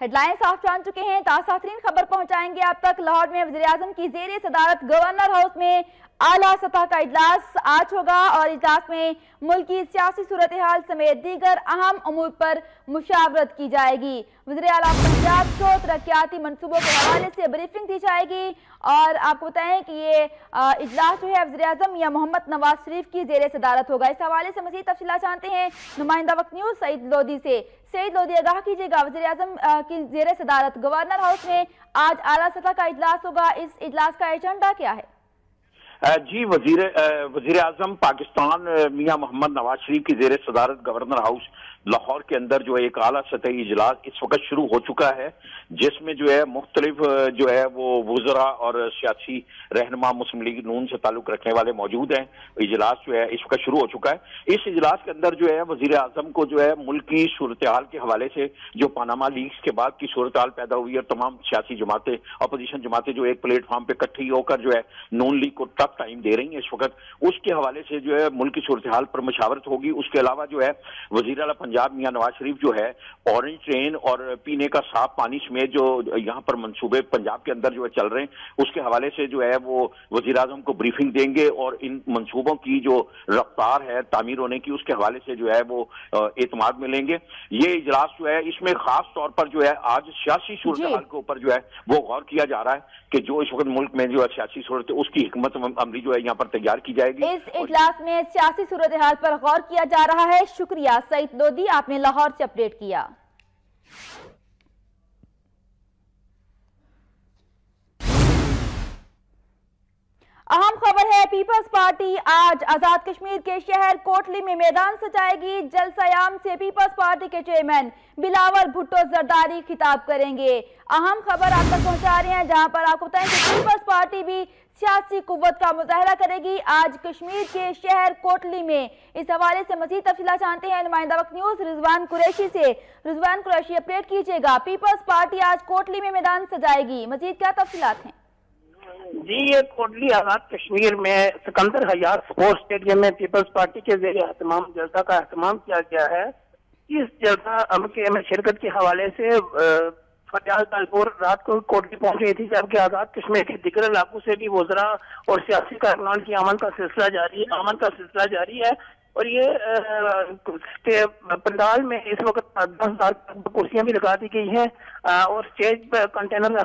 Head lines آپ جان چکے ہیں۔ تاثرین خبر پہنچائیں گے آپ تک۔ لاہور میں وزیراعظم کی زیر صدارت گورنر ہاؤس میں اعلیٰ سطح کا اجلاس آج ہوگا اور اجلاس میں ملک کی سیاسی صورتحال سمیت دیگر اہم امور پر مشاورت کی جائے گی۔ وزیر اعلیٰ پنجاب کو ترقیاتی منصوبوں کے حوالے سے بریفنگ دی جائے گی اور آپ کو بتائیں کہ یہ اجلاس جو ہے وزیر اعظم یا محمد نواز شریف کی زیر صدارت ہوگا۔ اس حوالے سے مزید تفصیلات جانتے ہیں۔ نمائندہ وقت نیوز سعید لودی سے۔ سعید لودی آگاہ کیجیے گا۔ وزیر اعظم کی زیر صدارت گورنر ہاؤس میں آج اعلیٰ سطح کا اجلاس ہوگا۔ اس اجلاس کا ایجنڈا کیا ہے؟ جی وزیر وزیر اعظم پاکستان میاں محمد نواز شریف کی زیر صدارت گورنر ہاؤس لاہور کے اندر جو ہے ایک اعلیٰ سطحی اجلاس اس وقت شروع ہو چکا ہے، جس میں جو ہے مختلف جو ہے وہ وزراء اور سیاسی رہنما مسلم لیگ نون سے تعلق رکھنے والے موجود ہیں۔ اجلاس جو ہے اس وقت شروع ہو چکا ہے۔ اس اجلاس کے اندر جو ہے وزیر اعظم کو جو ہے ملک کی صورتحال کے حوالے سے جو پاناما لیگز کے بعد کی صورتحال پیدا ہوئی اور تمام سیاسی جماعتیں، اپوزیشن جماعتیں جو ایک پلیٹ فارم پہ کٹھی ہو کر جو ہے نون لیگ کو ٹف ٹائم دے رہی ہیں اس وقت۔ اس کے حوالے سے جو ہے ملک کی صورتحال پر مشاورت ہوگی۔ اس کے علاوہ جو ہے وزیر اعلیٰ پنجاب میاں نواز شریف جو ہے اورنج ٹرین اور پینے کا صاف پانی سمیت جو یہاں پر منصوبے پنجاب کے اندر جو ہے چل رہے ہیں اس کے حوالے سے جو ہے وہ وزیر اعظم کو بریفنگ دیں گے اور ان منصوبوں کی جو رفتار ہے تعمیر ہونے کی اس کے حوالے سے جو ہے وہ اعتماد ملیں گے۔ یہ اجلاس جو ہے اس میں خاص طور پر جو ہے آج سیاسی صورتحال جی۔ کے اوپر جو ہے وہ غور کیا جا رہا ہے کہ جو اس وقت ملک میں جو ہے سیاسی صورت اس کی حکمت عملی جو ہے یہاں پر تیار کی جائے گی۔ اس اجلاس میں سیاسی صورتحال پر غور کیا جا رہا ہے۔ شکریہ، سعید لودی آپ نے لاہور سے اپڈیٹ کیا۔ اہم خبر پیپلز پارٹی آج آزاد کشمیر کے شہر کوٹلی میں میدان سجائے گی۔ جلسہ عام سے پیپلز پارٹی کے چیئرمین بلاول بھٹو زرداری خطاب کریں گے۔ اہم خبر آپ تک پہنچا رہے ہیں، جہاں پر آپ کو بتائیں کہ پیپلز پارٹی بھی سیاسی قوت کا مظاہرہ کرے گی۔ آج کشمیر کے شہر کوٹلی میں اس حوالے سے مزید تفصیلات جانتے ہیں۔ نمائندہ وقت نیوز، رضوان قریشی سے۔ رضوان قریشی اپڈیٹ کیجیے گا۔ پیپلز پارٹی آج کوٹلی میں میدان سجائے گی۔ مزید کیا تفصیلات ہیں؟ جی یہ کوٹلی آزاد کشمیر میں سکندر حیات سپورٹ اسٹیڈیم میں پیپلز پارٹی کے زیر اہتمام جلسہ کا اہتمام کیا گیا ہے۔ اس جلسہ میں شرکت کے حوالے سے فریال تالپور رات کو کوٹلی پہنچ گئی تھی جبکہ آزاد کشمیر کے دیگر علاقوں سے بھی وزراء اور سیاسی کارکنان کی عمل کا سلسلہ جاری عمل کا سلسلہ جاری ہے۔ اور یہ پندال میں اس وقت دس ہزار کرسیاں بھی لگا دی گئی ہیں اور اسٹیج کنٹینر